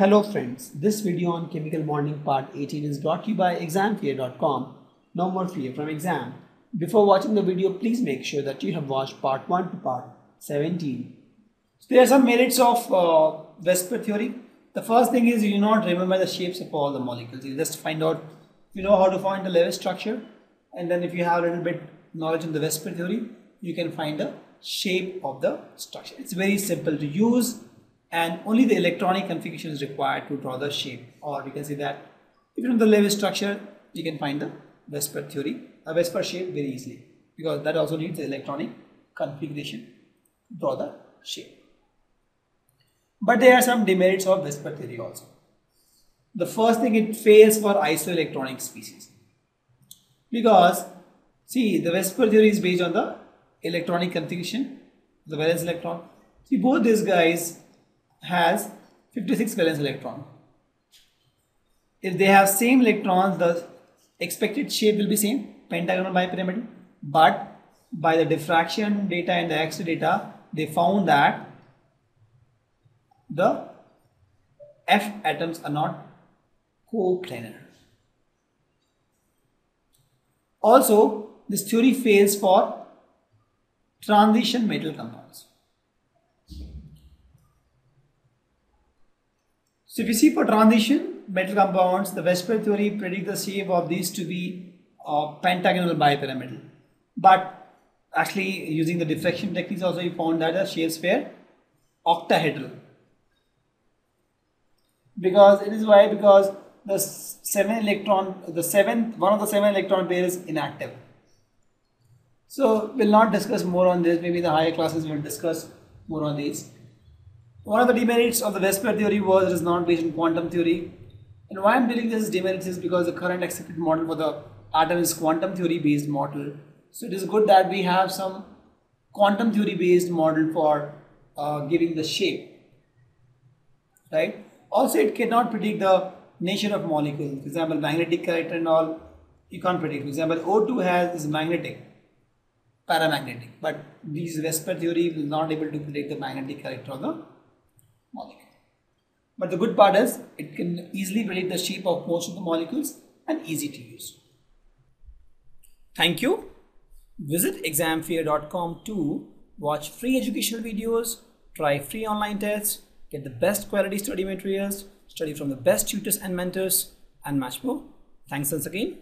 Hello friends, this video on chemical bonding part 18 is brought to you by examfear.com. No more fear from exam. Before watching the video, please make sure that you have watched part 1 to part 17. So there are some merits of uh, VSEPR theory. The first thing is you do not remember the shapes of all the molecules. You just find out, you know how to find the Lewis structure and then if you have a little bit knowledge in the VSEPR theory, you can find the shape of the structure. It's very simple to use and only the electronic configuration is required to draw the shape. Or you can see that if you know the Lewis structure you can find the VSEPR theory. A VSEPR shape very easily because that also needs the electronic configuration to draw the shape. But there are some demerits of VSEPR theory also. The first thing it fails for isoelectronic species because see the VSEPR theory is based on the electronic configuration the valence electron. See both these guys has 56 valence electron. If they have same electrons, the expected shape will be same, pentagonal bipyramidal. But by the diffraction data and the X-ray data, they found that the F atoms are not coplanar. Also, this theory fails for transition metal compounds. So if you see for transition metal compounds, the VSEPR theory predicts the shape of these to be uh, pentagonal bipyramidal. But actually using the diffraction techniques also you found that the shapes were octahedral. Because it is why because the seven electron, the seventh, one of the seven electron pair is inactive. So we'll not discuss more on this, maybe the higher classes will discuss more on these. One of the demerits of the VSEPR theory was it is not based on quantum theory. And why I'm telling this demerits is because the current accepted model for the atom is quantum theory based model. So it is good that we have some quantum theory based model for uh, giving the shape. Right? Also it cannot predict the nature of molecules. For example, magnetic character and all you can't predict. For example, O2 has is magnetic, paramagnetic, but these VSEPR theory will not able to predict the magnetic character of the molecule. But the good part is it can easily predict the shape of most of the molecules and easy to use. Thank you. Visit examfear.com to watch free educational videos, try free online tests, get the best quality study materials, study from the best tutors and mentors, and much more. Thanks once again.